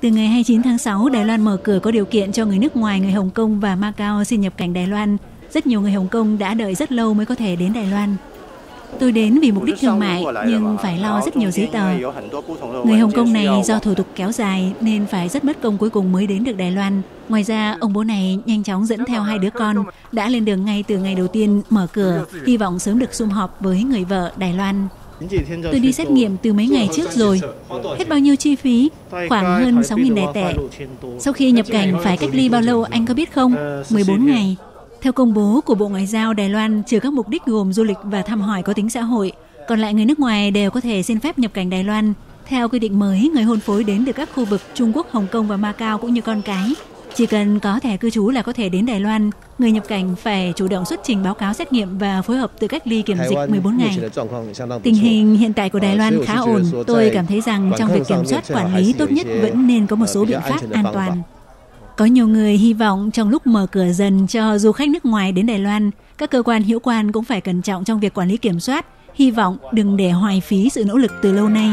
Từ ngày 29 tháng 6, Đài Loan mở cửa có điều kiện cho người nước ngoài, người Hồng Kông và Macau xin nhập cảnh Đài Loan. Rất nhiều người Hồng Kông đã đợi rất lâu mới có thể đến Đài Loan. Tôi đến vì mục đích thương mại nhưng phải lo rất nhiều giấy tờ. Người Hồng Kông này do thủ tục kéo dài nên phải rất mất công cuối cùng mới đến được Đài Loan. Ngoài ra, ông bố này nhanh chóng dẫn theo hai đứa con, đã lên đường ngay từ ngày đầu tiên mở cửa, hy vọng sớm được sum họp với người vợ Đài Loan. Tôi đi xét nghiệm từ mấy ngày trước rồi. Hết bao nhiêu chi phí? Khoảng hơn 6.000 đài tệ. Sau khi nhập cảnh phải cách ly bao lâu anh có biết không? 14 ngày. Theo công bố của Bộ Ngoại giao Đài Loan, trừ các mục đích gồm du lịch và thăm hỏi có tính xã hội, còn lại người nước ngoài đều có thể xin phép nhập cảnh Đài Loan. Theo quy định mới, người hôn phối đến từ các khu vực Trung Quốc, Hồng Kông và Macau cũng như con cái. Chỉ cần có thẻ cư trú là có thể đến Đài Loan. Người nhập cảnh phải chủ động xuất trình báo cáo xét nghiệm và phối hợp tự cách ly kiểm dịch 14 ngày. Tình hình hiện tại của Đài Loan khá ổn. Tôi cảm thấy rằng trong việc kiểm soát quản lý tốt nhất vẫn nên có một số biện pháp an toàn. Có nhiều người hy vọng trong lúc mở cửa dần cho du khách nước ngoài đến Đài Loan, các cơ quan hữu quan cũng phải cẩn trọng trong việc quản lý kiểm soát, hy vọng đừng để hoài phí sự nỗ lực từ lâu nay.